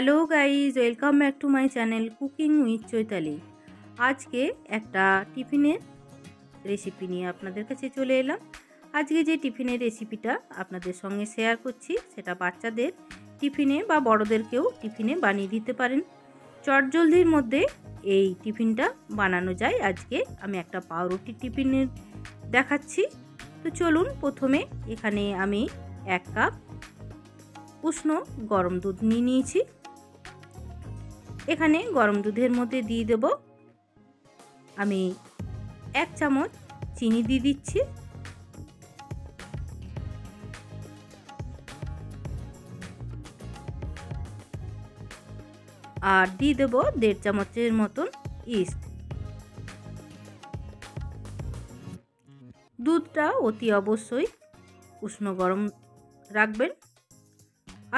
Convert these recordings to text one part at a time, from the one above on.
Hello guys, welcome back to my channel cooking with Chaitali. আজকে একটা টিফিনের recipe নিয়ে আপনাদের কাছে চলে এলাম। আজকে যে টিফিনের রেসিপিটা আপনাদের সঙ্গে শেয়ার করছি, সেটা বাচ্চাদের টিফিনে বা বড়োদেরকেও টিফিনে বানিয়ে দিতে পারেন। চটজলদির মধ্যে এই টিফিনটা বানানো যায়। আজকে আমি একটা পাউরুটি টিফিনের দেখাচ্ছি। তো চলুন প্রথমে এখানে আমি এক কাপ উষ্ণ গরম দুধ নিয়ে নিয়েছি। এখানে গরম দুধের মধ্যে দিয়ে দেব। আমি এক চামচ চিনি দিয়ে দিচ্ছি। আর দিয়ে দেব দেড় চামচের মতন ইস্ট। দুধটা অতি অবশ্যই উষ্ণ গরম রাখবেন।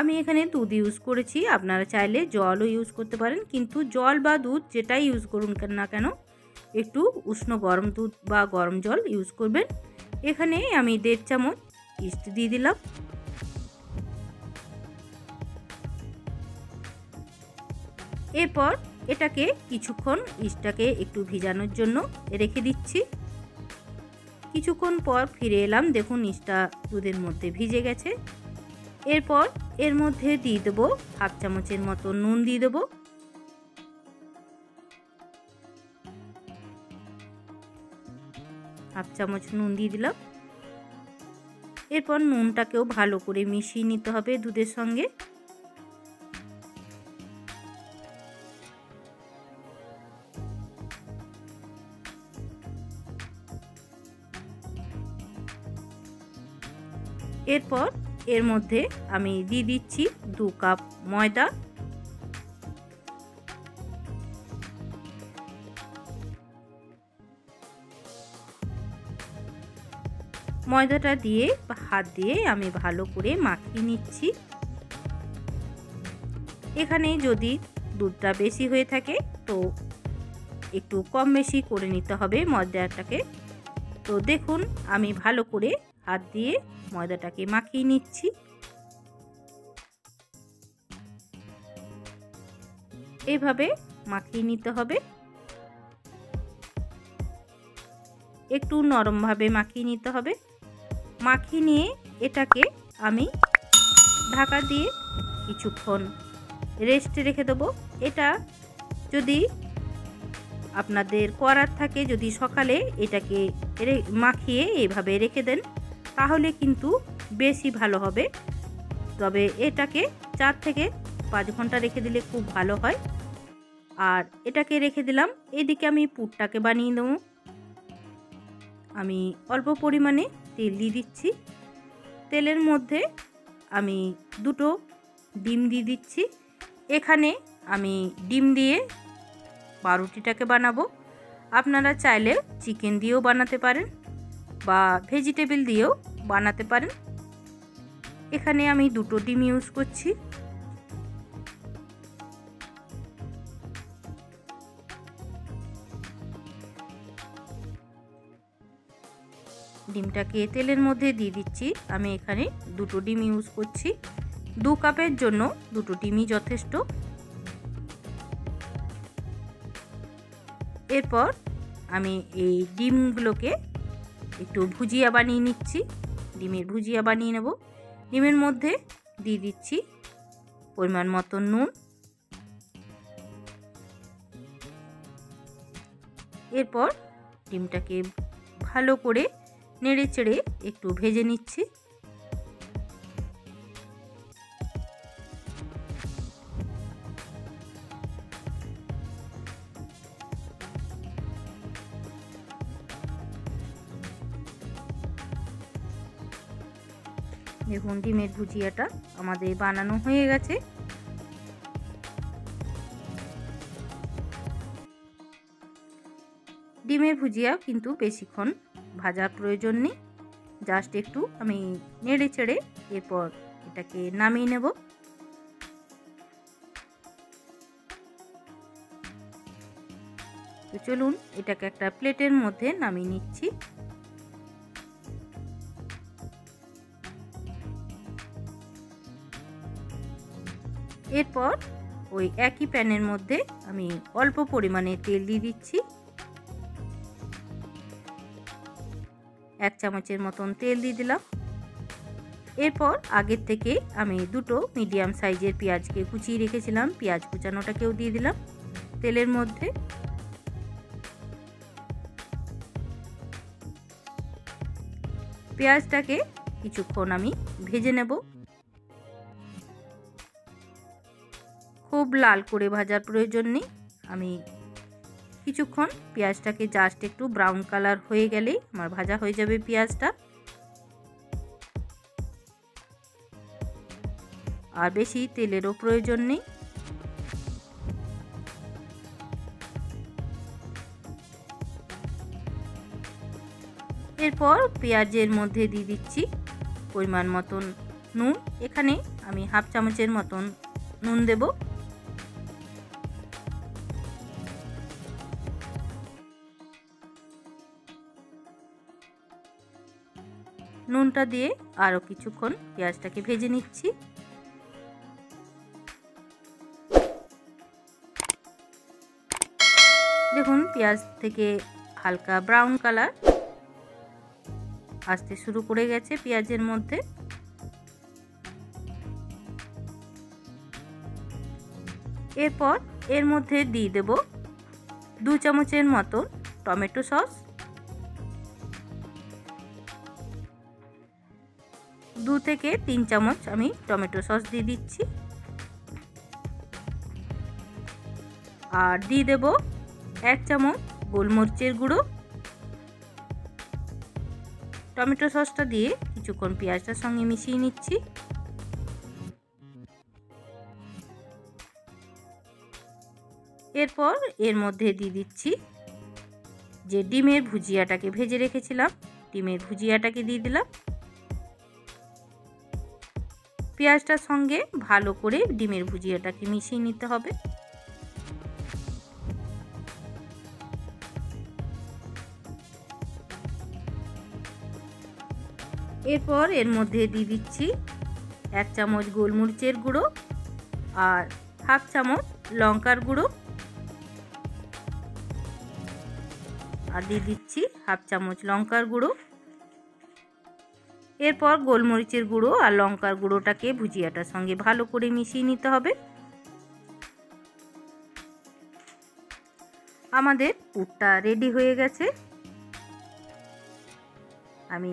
আমি এখানে দুধ ইউজ করেছি। আপনারা চাইলে জলও ইউজ করতে পারেন। কিন্তু জল বা দুধ যেটাই ইউজ করুন না কেন, একটু উষ্ণ গরম দুধ বা গরম জল ইউজ করবেন। এখানে আমি দেড় চামচ ইস্ট দিয়ে দিলাম। এরপর এটাকে কিছুক্ষণ ইস্টটাকে একটু ভিজানোর জন্য রেখে দিচ্ছি। কিছুক্ষণ পর ফিরে এলাম। দেখুন, ইস্টটা দুধের মধ্যে ভিজে গেছে। এরপর এর মধ্যে দিয়ে দেবো হাফ চামচের মতো নুন দিয়ে দেবো। হাফ চামচ নুন দিয়ে দিলাম। এরপর নুনটাকেও ভালো করে মিশিয়ে নিতে হবে দুধের সঙ্গে। এরপর এর মধ্যে আমি দিয়ে দিচ্ছি দু কাপ ময়দা। ময়দাটা দিয়ে হাত দিয়ে আমি ভালো করে মাখিয়ে নিচ্ছি। এখানে যদি দুধটা বেশি হয়ে থাকে তো একটু কম বেশি করে নিতে হবে ময়দাটাকে। তো দেখুন, আমি ভালো করে হাত দিয়ে ময়দাটাকে মাখিয়ে নিচ্ছি। এইভাবে মাখিয়ে নিতে হবে। একটু নরমভাবে মাখিয়ে নিতে হবে। মাখিয়ে নিয়ে এটাকে আমি ঢাকা দিয়ে কিছুক্ষণ রেস্টে রেখে দেবো। এটা যদি আপনাদের করার থাকে, যদি সকালে এটাকে মাখিয়ে এভাবে রেখে দেন তাহলে কিন্তু বেশি ভালো হবে। তবে এটাকে চার থেকে পাঁচ ঘণ্টা রেখে দিলে খুব ভালো হয়। আর এটাকে রেখে দিলাম, এদিকে আমি পুরটাকে বানিয়ে দেবো আমি অল্প পরিমাণে তেল দিয়ে দিচ্ছি। তেলের মধ্যে আমি দুটো ডিম দিয়ে দিচ্ছি। এখানে আমি ডিম দিয়ে পাউরুটিটাকে বানাবো। আপনারা চাইলে চিকেন দিয়েও বানাতে পারেন। বা ভেজিটেবল দিয়েও বানাতে পারেন। এখানে আমি দুটো ডিম ইউজ করছি। ডিমটাকে তেলের মধ্যে দিয়ে দিচ্ছি। আমি এখানে দুটো ডিম ইউজ করছি। দু কাপের জন্য দুটো ডিমই যথেষ্ট। এরপর আমি এই ডিমগুলোকে একটু ভুজিয়া বানিয়ে নিচ্ছি। ডিমের ভুজিয়া বানিয়ে নেব। ডিমের মধ্যে দিয়ে দিচ্ছি পরিমাণ মতো নুন। এরপর ডিমটাকে ভালো করে নেড়ে চেড়ে একটু ভেজে নিচ্ছি। দেখুন ডিমের ভুজিয়াটা আমাদের বানানো হয়ে গেছে। ডিমের ভুজিয়া কিন্তু বেশিক্ষণ ভাজার প্রয়োজন নেই। জাস্ট একটু আমি নেড়ে চেড়ে এরপর এটাকে নামিয়ে নেব। তো চলুন এটাকে একটা প্লেটের মধ্যে নামিয়ে নিচ্ছি। এরপর ওই একই প্যানের মধ্যে আমি অল্প পরিমাণে তেল দিয়ে দিচ্ছি। এক চামচের মতন তেল দিয়ে দিলাম। এরপর আগের থেকে আমি দুটো মিডিয়াম সাইজের পেঁয়াজকে কুচিয়ে রেখেছিলাম। পেঁয়াজ কুচানোটাকেও দিয়ে দিলাম তেলের মধ্যে। পেঁয়াজটাকে কিছুক্ষণ আমি ভেজে নেব। খুব লাল করে ভাজার প্রয়োজন নেই। আমি কিছুক্ষণ পেঁয়াজটাকে জাস্ট একটু ব্রাউন কালার হয়ে গেলেই আমার ভাজা হয়ে যাবে পেঁয়াজটা। আর বেশি তেলেরও প্রয়োজন নেই। এরপর পেঁয়াজের মধ্যে দিয়ে দিচ্ছি পরিমাণ মতন নুন। এখানে আমি হাফ চামচের মতন নুন দেব। নুনটা দিয়ে আরও কিছুক্ষণ পেঁয়াজটাকে ভেজে নিচ্ছি। দেখুন, পেঁয়াজ থেকে হালকা ব্রাউন কালার আসতে শুরু করে গেছে পেঁয়াজের মধ্যে। এরপর এর মধ্যে দিয়ে দেব দু চামচের মতো টমেটো সস। দু থেকে তিন চামচ আমি টমেটো সস দিয়ে দিচ্ছি। আর দিয়ে দেব এক চামচ গোলমরিচের গুঁড়ো। টমেটো সসটা দিয়ে কিছুক্ষণ পেঁয়াজটার সঙ্গে মিশিয়ে নিচ্ছি। এরপর এর মধ্যে দিয়ে দিচ্ছি যে ডিমের ভুজিয়াটাকে ভেজে রেখেছিলাম। ডিমের ভুজিয়াটাকে দিয়ে দিলাম। পেঁয়াজটার সঙ্গে ভালো করে ডিমের ভুজিয়াটাকে মিশিয়ে নিতে হবে। এরপর এর মধ্যে দিয়ে দিচ্ছি এক চামচ গোলমরিচের গুঁড়ো আর হাফ চামচ লঙ্কার গুঁড়ো। আর দিয়ে দিচ্ছি হাফ চামচ লঙ্কার গুঁড়ো। এরপর গোলমরিচের গুঁড়ো আর লঙ্কার গুঁড়োটাকে ভুজিয়াটার সঙ্গে ভালো করে মিশিয়ে নিতে হবে। আমাদের পুরটা রেডি হয়ে গেছে। আমি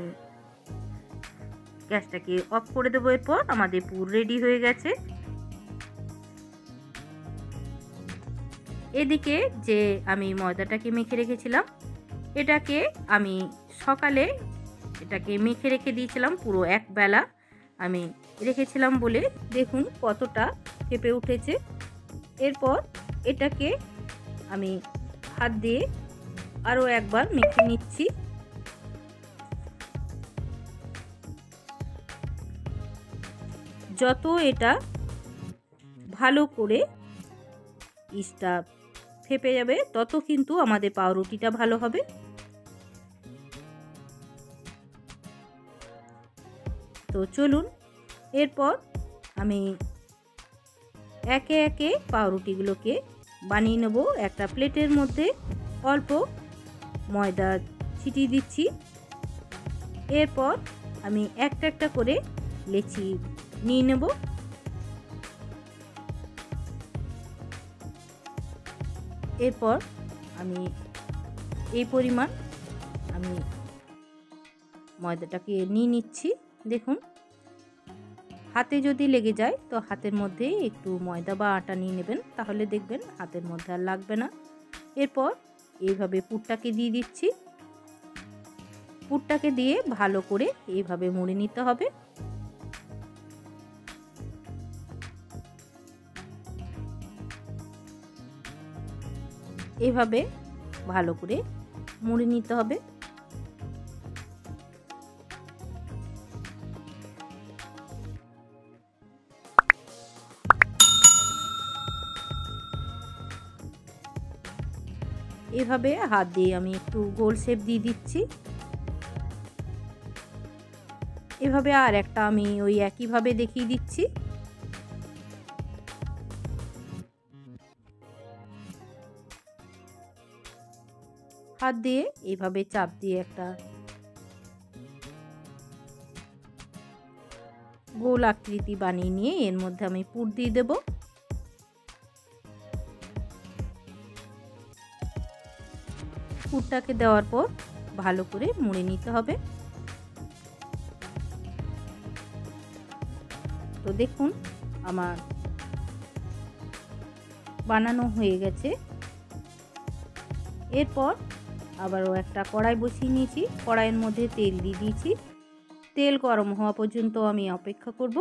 গ্যাসটাকে অফ করে দেবো এরপর। আমাদের পুর রেডি হয়ে গেছে। এদিকে যে আমি ময়দাটাকে মেখে রেখেছিলাম, এটাকে আমি সকালে এটাকে মেখে রেখে দিয়েছিলাম পুরো এক বেলা। আমি রেখেছিলাম বলে দেখুন কতটা কেঁপে উঠেছে। এরপর এটাকে আমি হাত দিয়ে আরও একবার মেখে নিচ্ছি। যত এটা ভালো করে ইস্টা ফেপে যাবে, তত কিন্তু আমাদের পাউরুটিটা ভালো হবে। তো চলুন, এরপর আমি একে একে পাউরুটিগুলোকে বানিয়ে নেব। একটা প্লেটের মধ্যে অল্প ময়দা ছিটিয়ে দিচ্ছি। এরপর আমি একটা একটা করে লেচি নিয়ে নেব। এরপর আমি এই পরিমাণ আমি ময়দাটাকে নিয়ে নিচ্ছি। দেখুন হাতে যদি লেগে যায়, তো হাতের মধ্যে একটু ময়দা বা আটা নিয়ে নেবেন। তাহলে দেখবেন হাতের মধ্যে আর লাগবে না। এরপর এইভাবে পুরটাকে দিয়ে দিচ্ছি। পুরটাকে দিয়ে ভালো করে এইভাবে মুড়ে নিতে হবে। এভাবে ভালো করে মুড়ে নিতে হবে। এভাবে হাত দিয়ে আমি একটু গোল শেপ দিয়ে দিচ্ছি। এভাবে আর একটা আমি ওই একইভাবে দেখিয়ে দিচ্ছি। হাত দিয়ে এভাবে চাপ দিয়ে একটা গোল আকৃতি বানিয়ে নিয়ে এর মধ্যে আমি পুর দিয়ে দেবো। পুরটাকে দেওয়ার পর ভালো করে মুড়ে নিতে হবে। তো দেখুন, আমার বানানো হয়ে গেছে। এরপর আবারও একটা কড়াই বসিয়ে নিয়েছি। কড়াইয়ের মধ্যে তেল দিয়ে দিয়েছি। তেল গরম হওয়া পর্যন্ত আমি অপেক্ষা করব।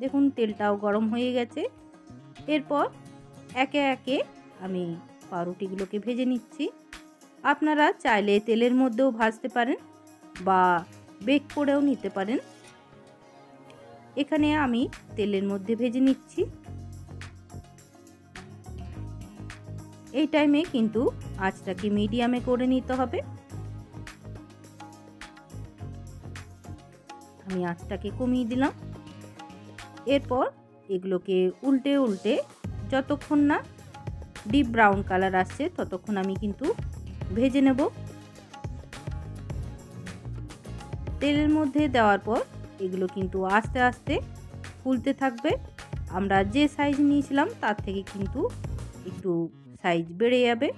দেখুন, তেলটাও গরম হয়ে গেছে। এরপর একে একে আমি পাউরুটিগুলোকে ভেজে নিচ্ছি। আপনারা চাইলে তেলের মধ্যেও ভাজতে পারেন বা বেক করেও নিতে পারেন। এখানে আমি তেলের মধ্যে ভেজে নিচ্ছি। এই টাইমে কিন্তু আঁচটাকে মিডিয়ামে করে নিতে হবে। আমি আঁচটাকে কমিয়ে দিলাম। এরপর এগুলোকে উল্টে উল্টে যতক্ষণ না ডিপ ব্রাউন কালার আসছে ততক্ষণ আমি কিন্তু ভেজে নেব। তেলের মধ্যে দেওয়ার পর এগুলো কিন্তু আস্তে আস্তে ফুলতে থাকবে। আমরা যে সাইজ নিয়েছিলাম তার থেকে কিন্তু একটু সাইজ বেড়ে যাবে।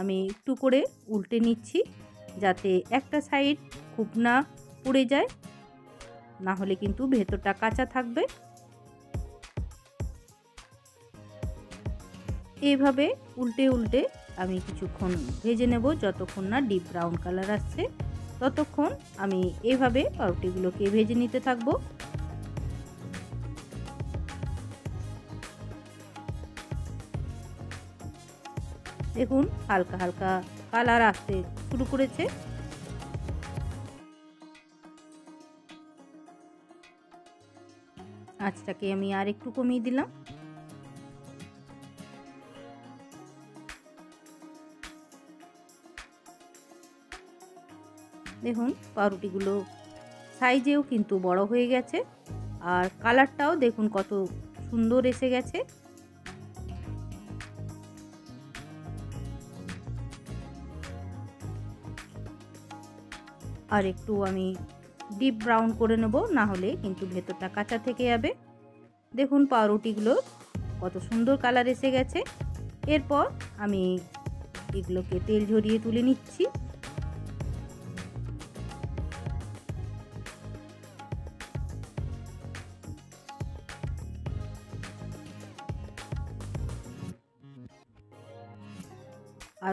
আমি একটু করে উল্টে নিচ্ছি যাতে একটা সাইড খুব না পুড়ে যায়, না হলে কিন্তু ভেতরটা কাঁচা থাকবে। এইভাবে উল্টে উল্টে আমি কিছুক্ষণ ভেজে নেব যতক্ষণ না ডিপ ব্রাউন কালার আসছে, ততক্ষণ আমি এভাবে পাউরুটিগুলোকে ভেজে নিতে থাকব। দেখুন হালকা হালকা কালার আসতে শুরু করেছে। আঁচটাকে আমি আর একটু কমিয়ে দিলাম। দেখুন, পাউরুটিগুলো সাইজেও কিন্তু বড় হয়ে গেছে। আর কালারটাও দেখুন কত সুন্দর এসে গেছে। আর একটু আমি ডিপ ব্রাউন করে নেব, না হলে কিন্তু ভেতরটা কাঁচা থেকে যাবে। দেখুন পাউরুটিগুলো কত সুন্দর কালার এসে গেছে। এরপর আমি এগুলোকে তেল ঝরিয়ে তুলে নিচ্ছি।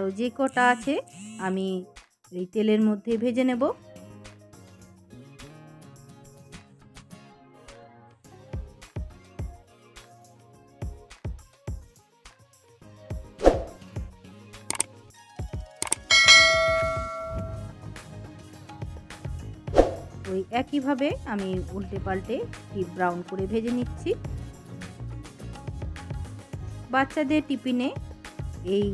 আরও যে কটা আছে, আমি এই তেলের মধ্যে ভেজে নেব। ওই একইভাবে আমি উল্টে পাল্টে ডিপ ব্রাউন করে ভেজে নিচ্ছি। বাচ্চাদের টিফিনে এই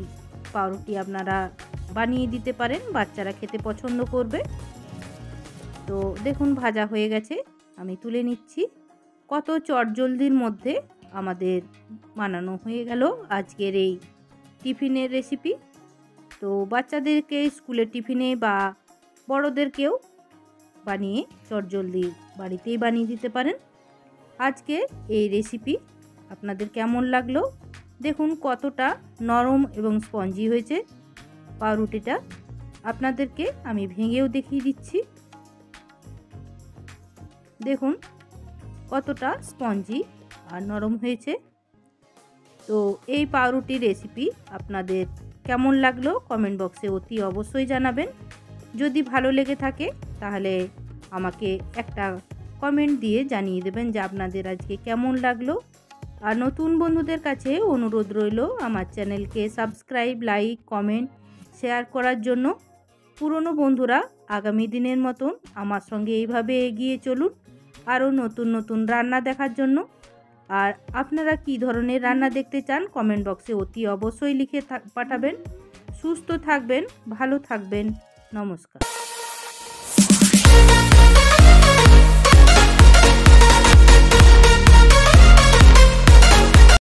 পাউরুটি আপনারা বানিয়ে দিতে পারেন, বাচ্চারা খেতে পছন্দ করবে। তো দেখুন, ভাজা হয়ে গেছে। আমি তুলে নিচ্ছি। কত চটজলদির মধ্যে আমাদের বানানো হয়ে গেল আজকের এই টিফিনের রেসিপি। তো বাচ্চাদেরকে স্কুলের টিফিনে বা বড়োদেরকেও বানিয়ে চটজলদি বাড়িতেই বানিয়ে দিতে পারেন। আজকে এই রেসিপি আপনাদের কেমন লাগল? দেখুন কতটা নরম এবং স্পঞ্জি হয়েছে পাউরুটিটা। আপনাদেরকে আমি ভেঙেও দেখিয়ে দিচ্ছি। দেখুন কতটা স্পঞ্জি আর নরম হয়েছে। তো এই পাউরুটির রেসিপি আপনাদের কেমন লাগল কমেন্ট বক্সে অতি অবশ্যই জানাবেন। যদি ভালো লেগে থাকে তাহলে আমাকে একটা কমেন্ট দিয়ে জানিয়ে দেবেন যে আপনাদের আজকে কেমন লাগল। আর নতুন বন্ধুদের কাছে অনুরোধ রইল আমার চ্যানেলকে সাবস্ক্রাইব, লাইক, কমেন্ট, শেয়ার করার জন্য। পুরনো বন্ধুরা, আগামী দিনের মতন আমার সঙ্গে এইভাবে এগিয়ে চলুন আরও নতুন নতুন রান্না দেখার জন্য। আর আপনারা কি ধরনের রান্না দেখতে চান, কমেন্ট বক্সে অতি অবশ্যই লিখে পাঠাবেন। সুস্থ থাকবেন, ভালো থাকবেন। নমস্কার।